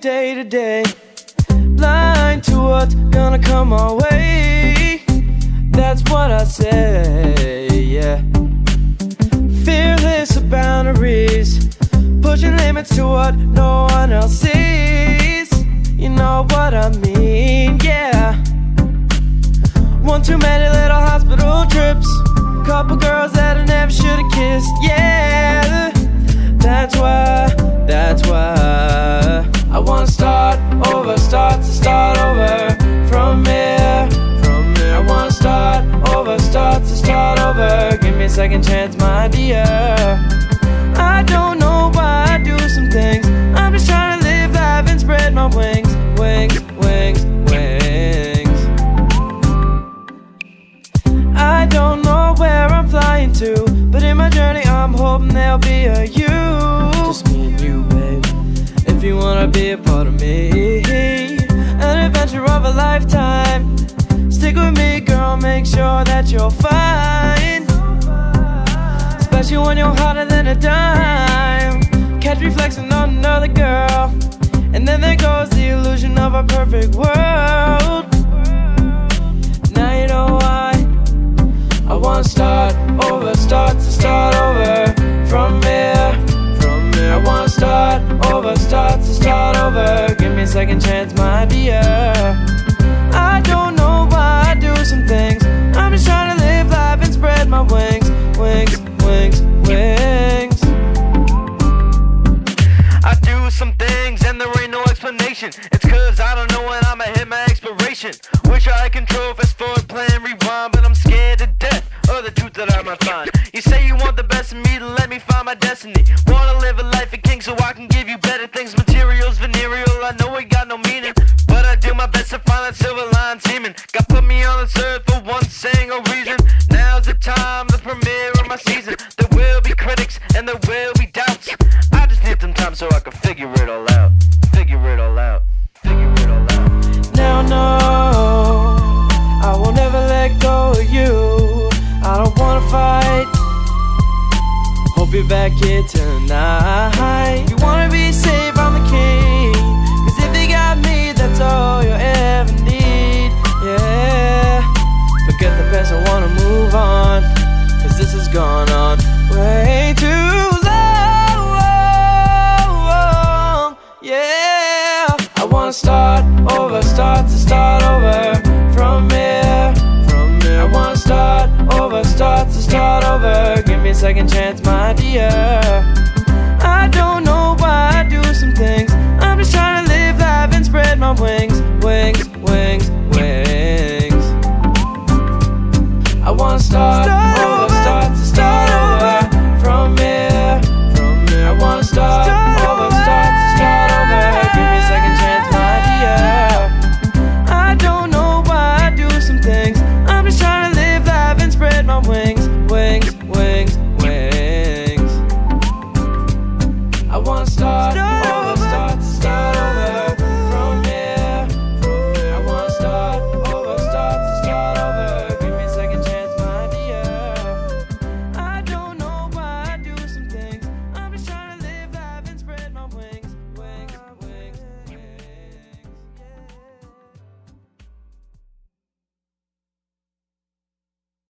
day to day, blind to what's gonna come our way. That's what I say, yeah. Fearless of boundaries, pushing limits to what no one else sees. You know what I mean, yeah. One too many little hospital trips, couple girls that I never should've kissed, yeah. Second chance, my dear. I don't know why I do some things. I'm just trying to live life and spread my wings, wings, wings, wings. I don't know where I'm flying to, but in my journey I'm hoping there'll be a you. Just me and you, babe. If you wanna be a part of me, an adventure of a lifetime. Stick with me, girl, make sure that you're fine. When you're hotter than a dime. Catch me on another girl. And then there goes the illusion of a perfect world. Now you know why. I wanna start over, start to start over from here, from here. I wanna start over, start to start over. Give me a second chance, my dear. Explanation. It's cause I don't know when I'ma hit my expiration. Wish I control fast forward, plan, rewind, but I'm scared to death of the truth that I might find. You say you want the best of me let me find my destiny. Wanna live a life of king so I can give you better things. Materials, venereal, I know it got no meaning. But I do my best to find that silver line seeming. God put me on this earth for one single reason. Now's the time, the premiere of my season. Hope you're back here tonight. You wanna be safe, I'm the king. Cause if you got me, that's all you'll ever need. Yeah. Forget the past, I wanna move on. Cause this has gone on way too long. Yeah. I wanna start over, me a second chance, my dear. I don't know why I do some things. I'm just trying to live life and spread my wings Wings, wings, wings. I wanna start, start over, start start over From here, from here. I wanna start, over, start over. Give me a second chance, my dear. I don't know why I do some things. I'm just trying to live life and spread my wings